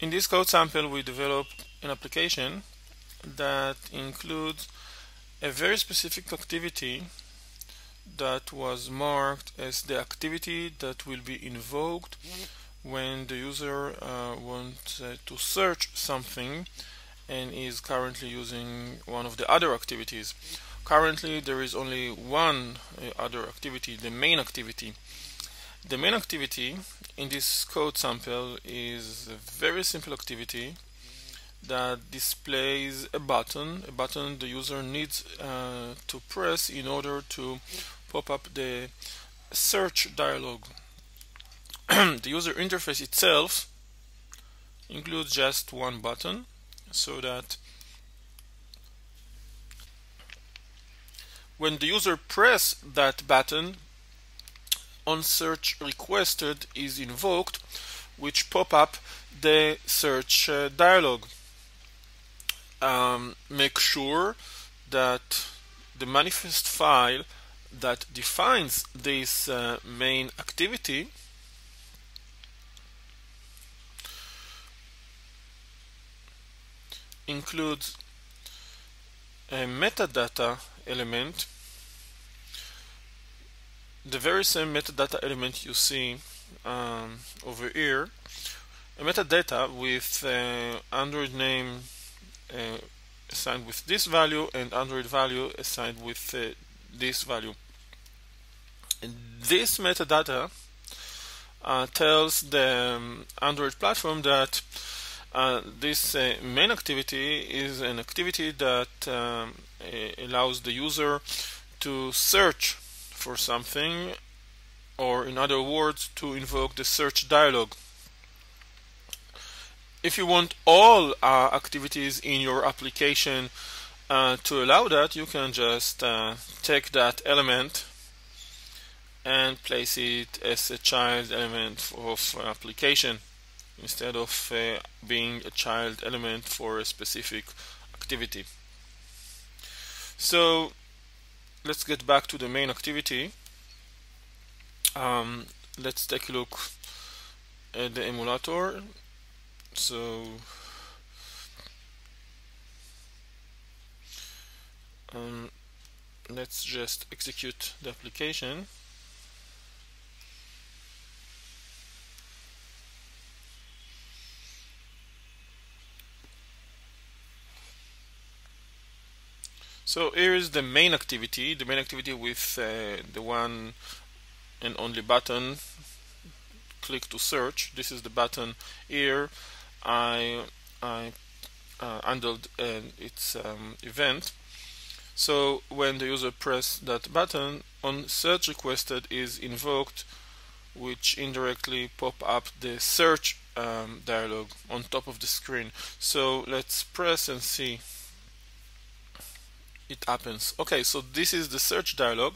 In this code sample we developed an application that includes a very specific activity that was marked as the activity that will be invoked when the user uh, wants uh, to search something and is currently using one of the other activities. Currently there is only one uh, other activity, the main activity. The main activity in this code sample is a very simple activity that displays a button, a button the user needs uh, to press in order to pop up the search dialog. the user interface itself includes just one button so that when the user press that button on search requested is invoked which pop up the search uh, dialog. Um, make sure that the manifest file that defines this uh, main activity includes a metadata element the very same metadata element you see um, over here a metadata with uh, Android name uh, assigned with this value and Android value assigned with uh, this value. And this metadata uh, tells the um, Android platform that uh, this uh, main activity is an activity that um, allows the user to search for something or in other words to invoke the search dialog if you want all uh, activities in your application uh, to allow that, you can just uh, take that element and place it as a child element of an application instead of uh, being a child element for a specific activity. So let's get back to the main activity. Um, let's take a look at the emulator so um, let's just execute the application So here is the main activity, the main activity with uh, the one and only button, click to search. This is the button here I, I uh, handled uh, its um, event. So when the user press that button, on search requested is invoked, which indirectly pop up the search um, dialog on top of the screen. So let's press and see it happens. Okay, so this is the search dialog.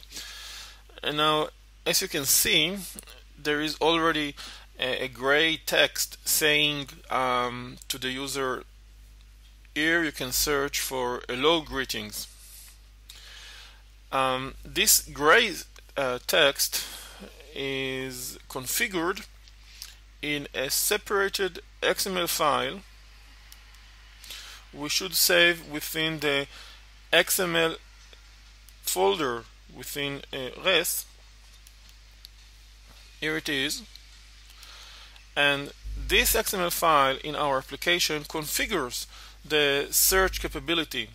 And now, as you can see, there is already a, a gray text saying um, to the user here you can search for hello greetings um, this gray uh, text is configured in a separated XML file we should save within the XML folder within uh, res here it is and this XML file in our application configures the search capability.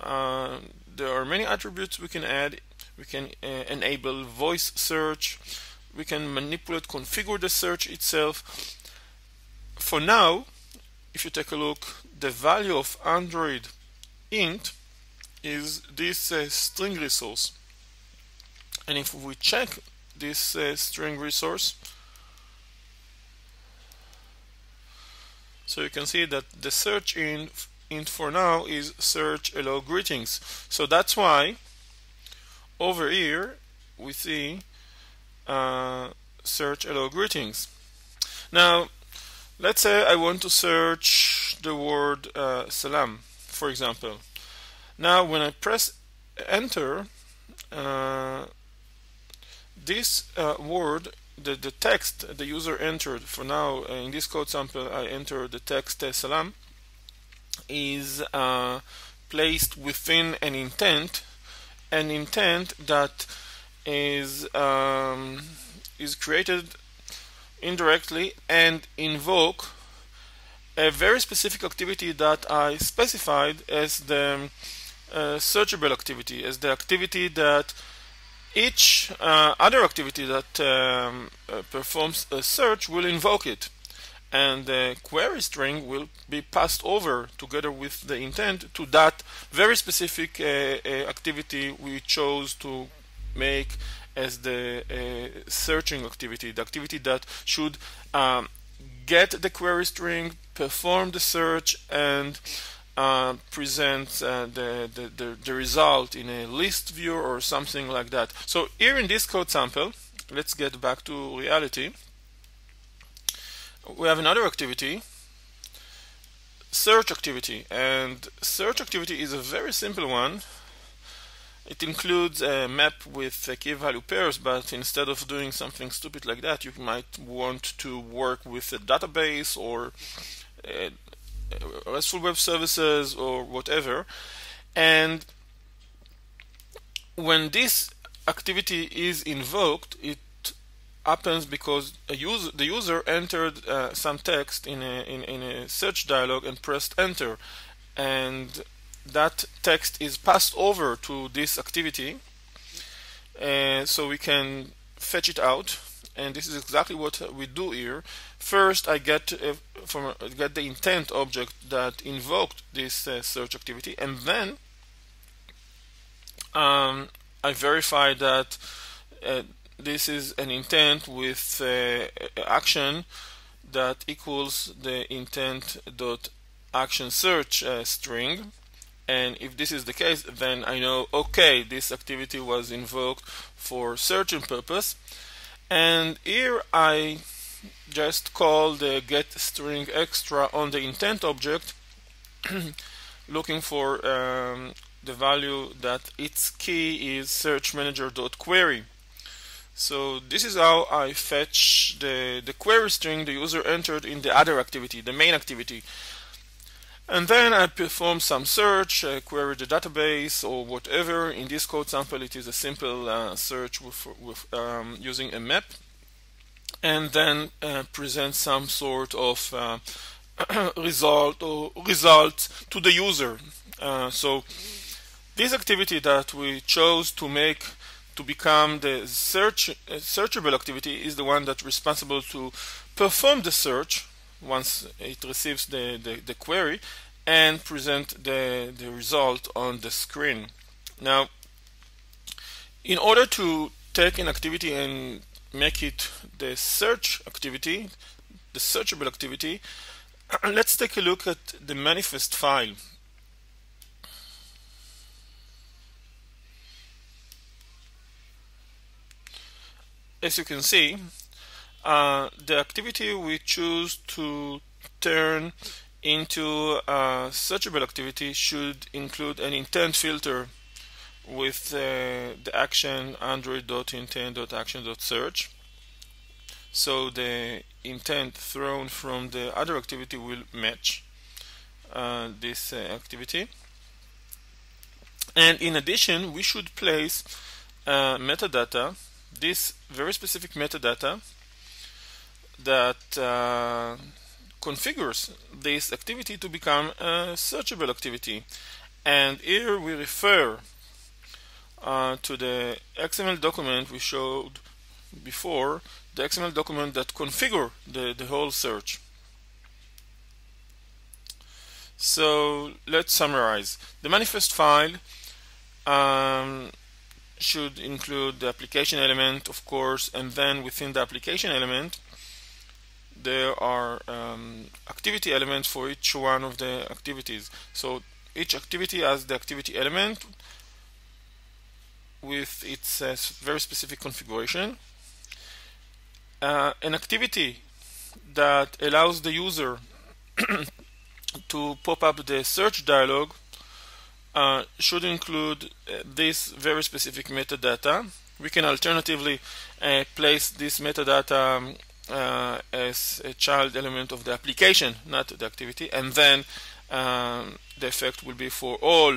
Uh, there are many attributes we can add. We can uh, enable voice search. We can manipulate, configure the search itself. For now, if you take a look, the value of Android hint is this uh, string resource. And if we check this uh, string resource, So you can see that the search in int for now is search hello greetings. So that's why over here we see uh, search hello greetings. Now let's say I want to search the word uh, salam for example. Now when I press enter uh, this uh, word the, the text the user entered for now uh, in this code sample I entered the text salam is uh, placed within an intent an intent that is um, is created indirectly and invoke a very specific activity that I specified as the uh, searchable activity, as the activity that each uh, other activity that um, uh, performs a search will invoke it. And the query string will be passed over together with the intent to that very specific uh, uh, activity we chose to make as the uh, searching activity, the activity that should um, get the query string, perform the search, and uh, present uh, the, the, the, the, result in a list view or something like that. So here in this code sample, let's get back to reality. We have another activity, search activity, and search activity is a very simple one. It includes a map with key value pairs, but instead of doing something stupid like that, you might want to work with a database or uh, RESTful web services or whatever. And when this activity is invoked, it happens because user, the user entered uh, some text in a, in, in a search dialog and pressed enter. And that text is passed over to this activity. Uh, so we can fetch it out and this is exactly what we do here. First, I get uh, from uh, get the intent object that invoked this uh, search activity, and then um, I verify that uh, this is an intent with uh, action that equals the intent dot action search uh, string. And if this is the case, then I know, okay, this activity was invoked for searching purpose and here I just call the get string extra on the intent object looking for um, the value that its key is search manager.query so this is how I fetch the, the query string the user entered in the other activity, the main activity. And then I perform some search, uh, query the database or whatever. In this code sample, it is a simple uh, search with, with um, using a map, and then uh, present some sort of uh, result or result to the user. Uh, so this activity that we chose to make to become the search uh, searchable activity is the one that's responsible to perform the search once it receives the, the, the query and present the, the result on the screen. Now, in order to take an activity and make it the search activity, the searchable activity, let's take a look at the manifest file. As you can see, uh, the activity we choose to turn into a searchable activity should include an intent filter with uh, the action android.intent.action.search so the intent thrown from the other activity will match uh, this uh, activity. And in addition we should place uh, metadata this very specific metadata that uh, configures this activity to become a searchable activity. And here we refer uh, to the XML document we showed before the XML document that configure the, the whole search so let's summarize the manifest file um, should include the application element of course and then within the application element there are um, activity elements for each one of the activities. So each activity has the activity element with its uh, very specific configuration. Uh, an activity that allows the user to pop up the search dialog uh, should include uh, this very specific metadata We can alternatively uh, place this metadata um, uh, as a child element of the application, not the activity, and then um, the effect will be for all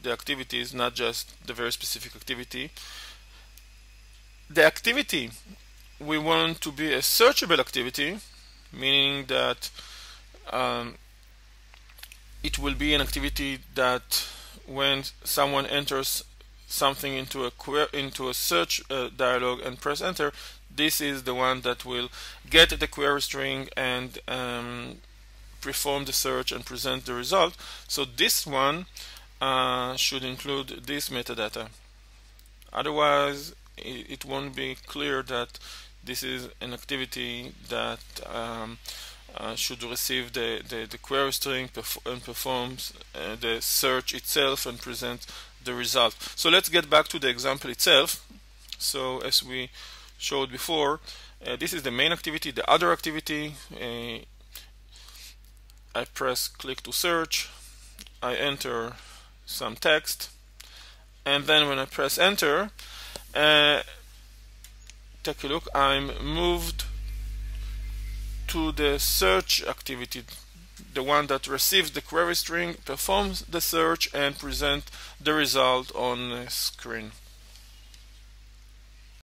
the activities, not just the very specific activity. The activity we want to be a searchable activity, meaning that um, it will be an activity that when someone enters something into a into a search uh, dialog and press enter, this is the one that will get the query string and um, perform the search and present the result. So this one uh, should include this metadata. Otherwise, it, it, won't be clear that this is an activity that um, uh, should receive the, the, the, query string perf and performs uh, the search itself and present the result. So let's get back to the example itself. So as we showed before, uh, this is the main activity. The other activity, uh, I press click to search, I enter some text, and then when I press enter, uh, take a look, I'm moved to the search activity, the one that receives the query string, performs the search, and present the result on the screen.